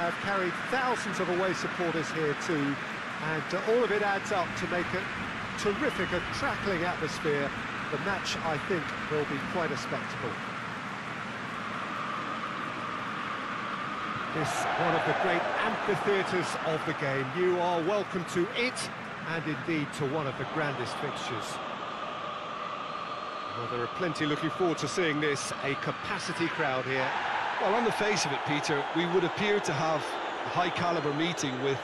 have carried thousands of away supporters here too, and uh, all of it adds up to make a terrific, a crackling atmosphere. The match, I think, will be quite a spectacle. This one of the great amphitheatres of the game. You are welcome to it, and indeed to one of the grandest fixtures. Well, there are plenty looking forward to seeing this, a capacity crowd here. Well, on the face of it, Peter, we would appear to have a high-caliber meeting with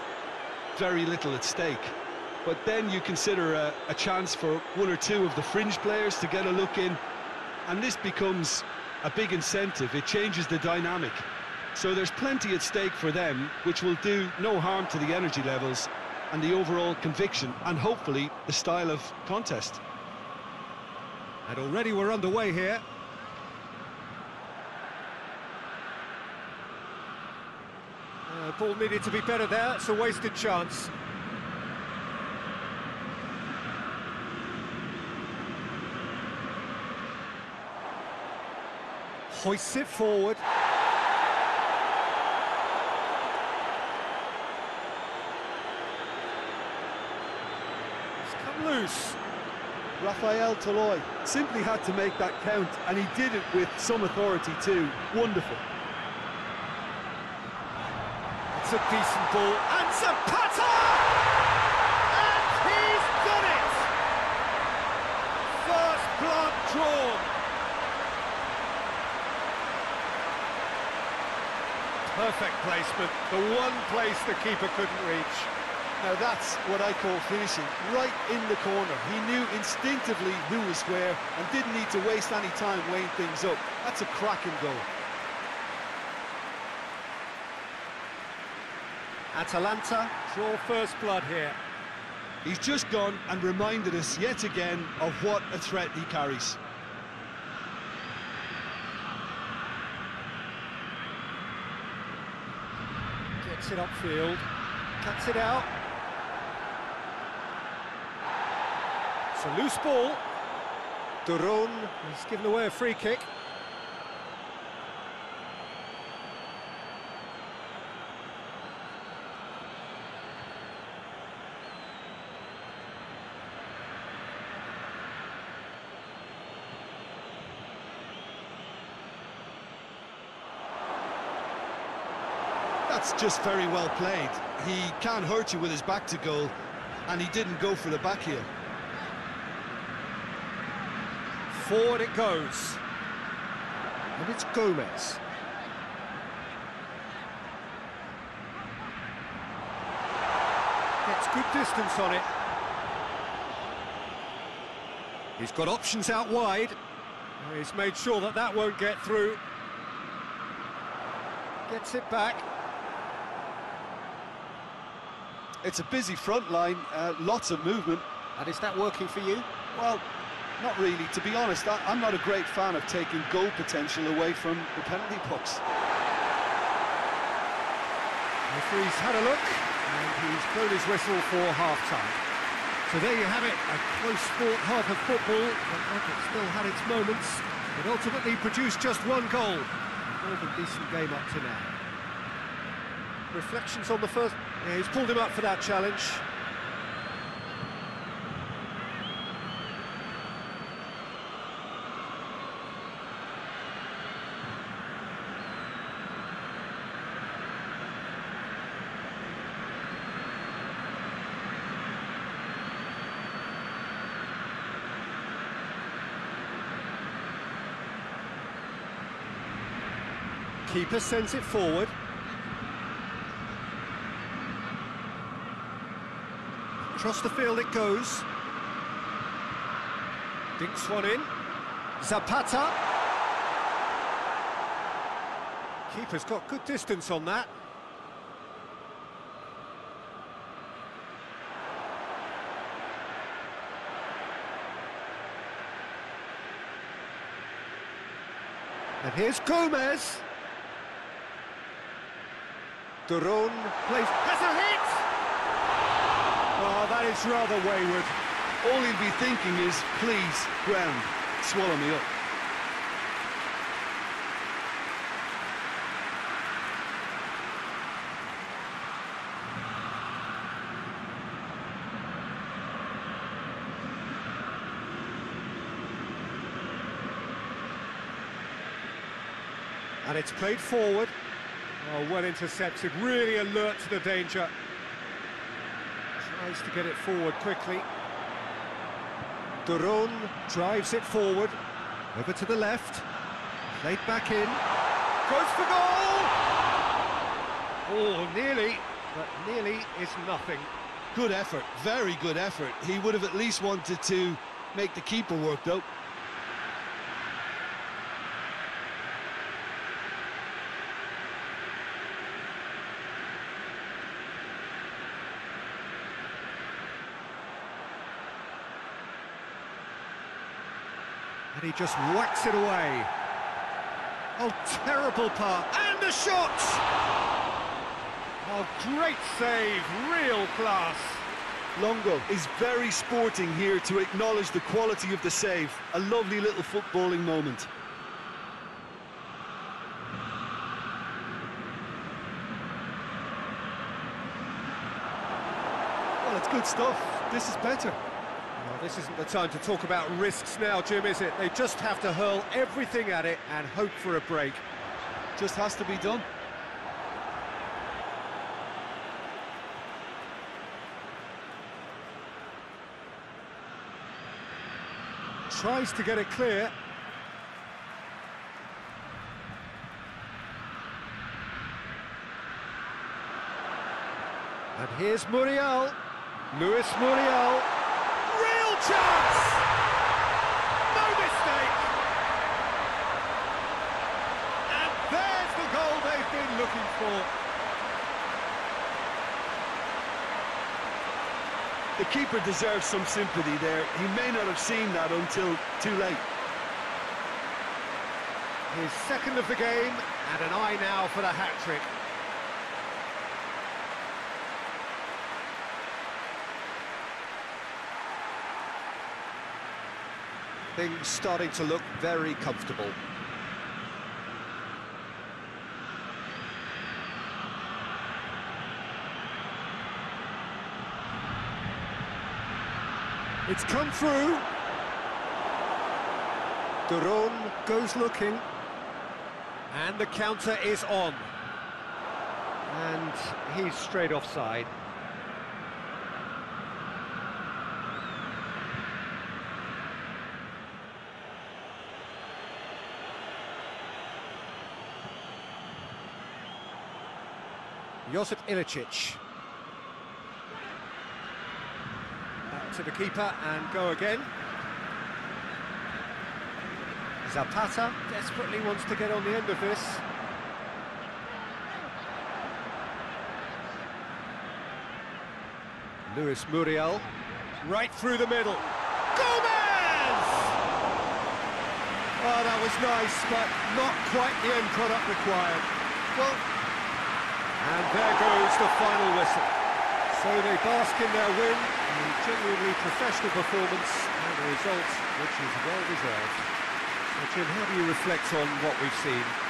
very little at stake. But then you consider a, a, chance for one or two of the fringe players to get a look in, and this becomes a big incentive. It changes the dynamic. So there's plenty at stake for them, which will do no harm to the energy levels and the overall conviction, and hopefully the style of contest. And already we're underway here. Ball needed to be better there, it's a wasted chance. Hoists it forward. It's come loose. Rafael Toloi simply had to make that count, and he did it with some authority too. Wonderful. It's a decent ball, and Zapata! And he's done it! First blood drawn. Perfect placement, the one place the keeper couldn't reach. Now that's what I call finishing, right in the corner. He knew instinctively who was where and didn't need to waste any time weighing things up. That's a cracking goal. Atalanta draw first blood here. He's just gone and reminded us yet again of what a threat he carries. Gets it upfield, cuts it out. It's a loose ball. de Roon has given away a free kick. That's just very well played. He can't hurt you with his back to goal, and he didn't go for the back heel. Forward it goes. And it's Gomez. Gets good distance on it. He's got options out wide. He's made sure that that won't get through. Gets it back. It's a busy front line, uh, lots of movement. And is that working for you? Well, not really. To be honest, I, am not a great fan of taking goal potential away from the penalty box. Referee's had a look, and he's blown his whistle for half-time. So there you have it, a close fought half of football, but like it still had its moments. It ultimately produced just one goal. A more than decent game up to now. Reflections on the first... Yeah, he's pulled him up for that challenge. Keeper sends it forward. Across the field it goes. Dinks one in. Zapata. Keeper's got good distance on that. And here's Gomez. de Roon plays... That's a hit! Oh, that is rather wayward. All he'll be thinking is, please, ground, swallow me up. And it's played forward. Oh, well intercepted, really alert to the danger. Tries to get it forward quickly. de Roon drives it forward. Over to the left. Played back in. Goes for goal! Oh, nearly, but nearly is nothing. Good effort, very good effort. He would have at least wanted to make the keeper work, though. And he just whacks it away. Oh, terrible pass. And a shot! Oh, great save, real class. Longo is very sporting here to acknowledge the quality of the save. A lovely little footballing moment. Well, it's good stuff. This is better. Well, this isn't the time to talk about risks now, Jim, is it? They just have to hurl everything at it and hope for a break. Just has to be done. Tries to get it clear. And here's Muriel. Luis Muriel. Chance! No mistake! And there's the goal they've been looking for. The keeper deserves some sympathy there. He may not have seen that until too late. His second of the game, and an eye now for the hat-trick. Things starting to look very comfortable. It's come through. de Roon goes looking. And the counter is on. And he's straight offside. Josip Ilicic. Back to the keeper and go again. Zapata desperately wants to get on the end of this. Luis Muriel, right through the middle. Gomez! Oh, that was nice, but not quite the end product required. Well, and there goes the final whistle. So they bask in their win, a genuinely professional performance, and a result which is well deserved. So Jim, how do you reflect on what we've seen?